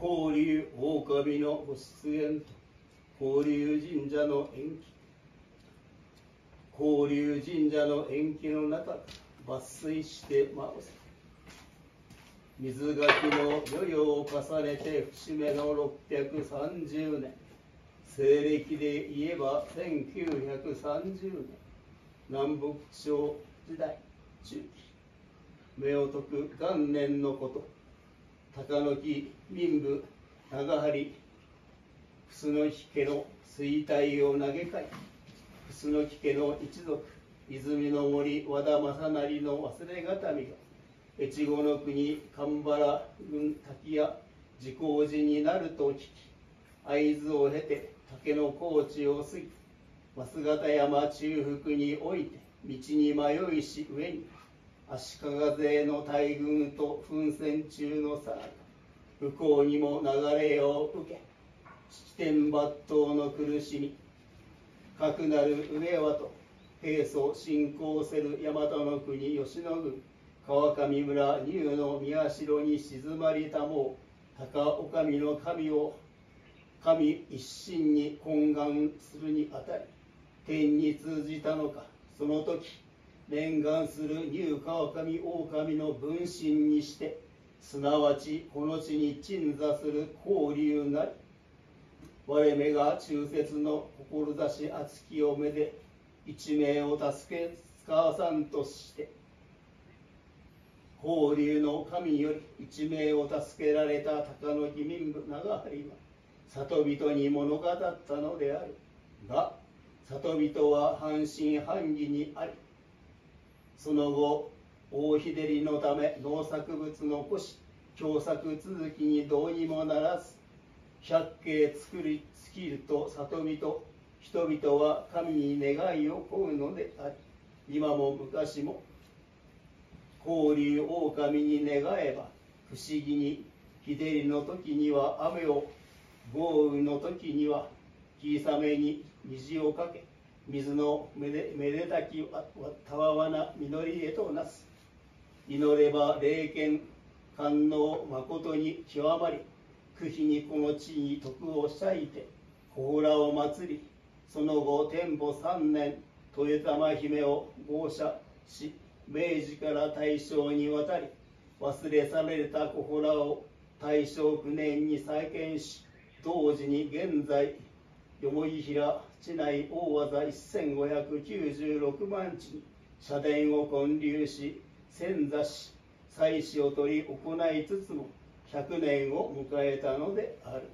交流狼のご出現と。交流神社の延期。交流神社の延期の中抜粋してまおせ水垣の余々を重ねて節目の630年。西暦で言えば1930年。南北朝時代中期。夫徳元年のこと。高野木民部長張楠木家の衰退を嘆かい。楠木家の一族泉の森和田正成の忘れがたみが越後の国神原郡滝屋自公寺になると聞き会津を経て竹の高地を過ぎ増形山中腹において道に迷いし上に足利勢の大軍と奮戦中のさ向こうにも流れを受け七天抜刀の苦しみ。かくなる上はと平素進行せる大和の国吉野郡。川上村乳の宮代に静まりたもう高女将の神を神一心に懇願するにあたり天に通じたのかその時念願する乳川上狼の分身にしてすなわちこの地に鎮座する交流なり我めが忠節の志厚きをめで一命を助け使わさんとして法流の神より一命を助けられた高野木民部長張は里人に物語ったのであるが里人は半信半疑にありその後大日照りのため農作物残し凶作続きにどうにもならず百景作り尽きると里人人々は神に願いを請うのであり今も昔も交流狼に願えば不思議に日照りの時には雨を豪雨の時には霧雨に虹をかけ水のめでめでたきたわわな実りへとなす。祈れば霊剣官能誠に極まり苦悲にこの地に徳をしゃいて甲羅を祭りその後天保3年豊玉姫を合社し明治から大正にわたり忘れ去られた甲羅を大正9年に再建し同時に現在よもぎ平地内大技1596万地に社殿を建立し先座し祭祀を取り行いつつも100年を迎えたのである。